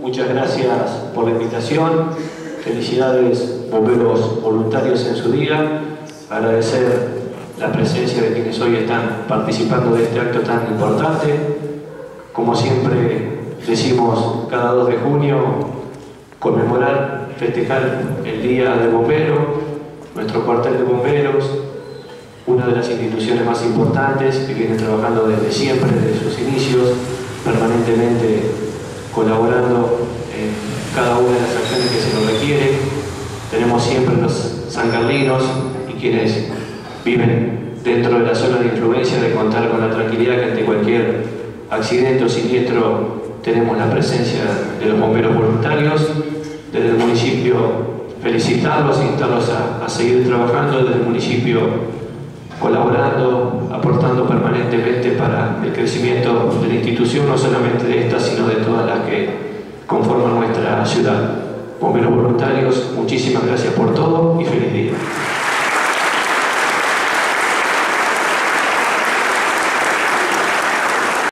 Muchas gracias por la invitación. Felicidades bomberos voluntarios en su día. Agradecer la presencia de quienes hoy están participando de este acto tan importante. Como siempre decimos cada 2 de junio, conmemorar, festejar el Día del Bombero, nuestro cuartel de bomberos, una de las instituciones más importantes que viene trabajando desde siempre, desde sus colaborando en cada una de las acciones que se nos requieren. Tenemos siempre los sancarlinos y quienes viven dentro de la zona de influencia de contar con la tranquilidad que ante cualquier accidente o siniestro tenemos la presencia de los bomberos voluntarios. Desde el municipio felicitarlos, invitarlos a, a seguir trabajando desde el municipio colaborando, aportando permanentemente para el crecimiento de la institución, no solamente de esta, sino de todas las que conforman nuestra ciudad. Bomberos voluntarios, muchísimas gracias por todo y feliz